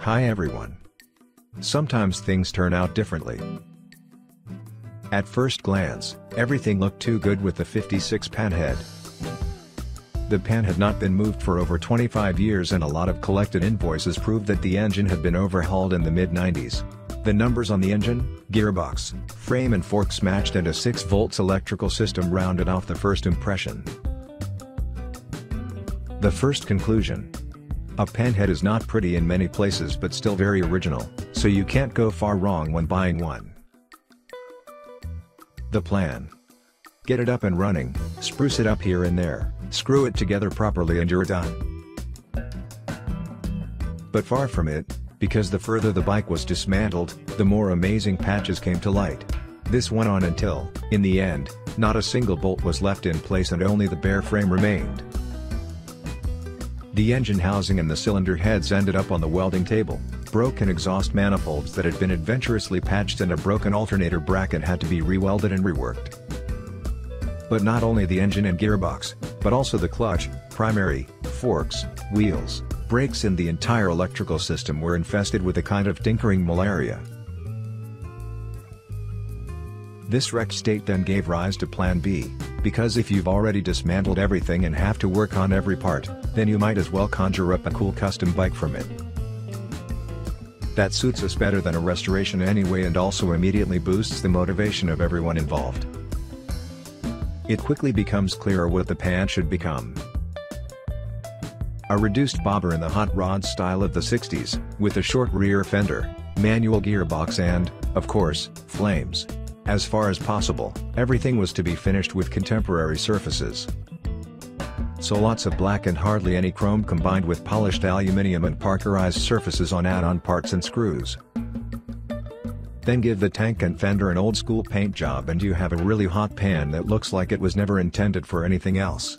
Hi everyone. Sometimes things turn out differently. At first glance, everything looked too good with the 56 pan head. The pan had not been moved for over 25 years and a lot of collected invoices proved that the engine had been overhauled in the mid-90s. The numbers on the engine, gearbox, frame and forks matched and a 6 volts electrical system rounded off the first impression. The first conclusion. A panhead is not pretty in many places but still very original, so you can't go far wrong when buying one. The plan. Get it up and running, spruce it up here and there, screw it together properly and you're done. But far from it, because the further the bike was dismantled, the more amazing patches came to light. This went on until, in the end, not a single bolt was left in place and only the bare frame remained. The engine housing and the cylinder heads ended up on the welding table, broken exhaust manifolds that had been adventurously patched and a broken alternator bracket had to be rewelded and reworked. But not only the engine and gearbox, but also the clutch, primary, forks, wheels, brakes and the entire electrical system were infested with a kind of tinkering malaria. This wrecked state then gave rise to Plan B, because if you've already dismantled everything and have to work on every part, then you might as well conjure up a cool custom bike from it. That suits us better than a restoration anyway and also immediately boosts the motivation of everyone involved. It quickly becomes clearer what the pan should become. A reduced bobber in the hot rod style of the 60s, with a short rear fender, manual gearbox and, of course, flames. As far as possible, everything was to be finished with contemporary surfaces. So lots of black and hardly any chrome combined with polished aluminium and parkerized surfaces on add-on parts and screws. Then give the tank and fender an old school paint job and you have a really hot pan that looks like it was never intended for anything else.